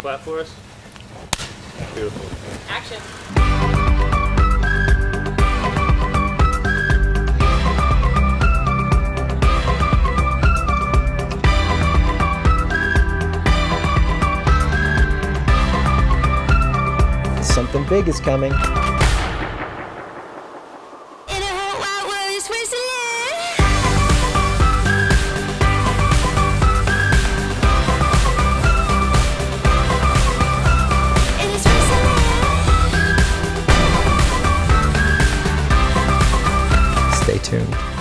Clap for us. Beautiful. Action. Something big is coming. Tuned.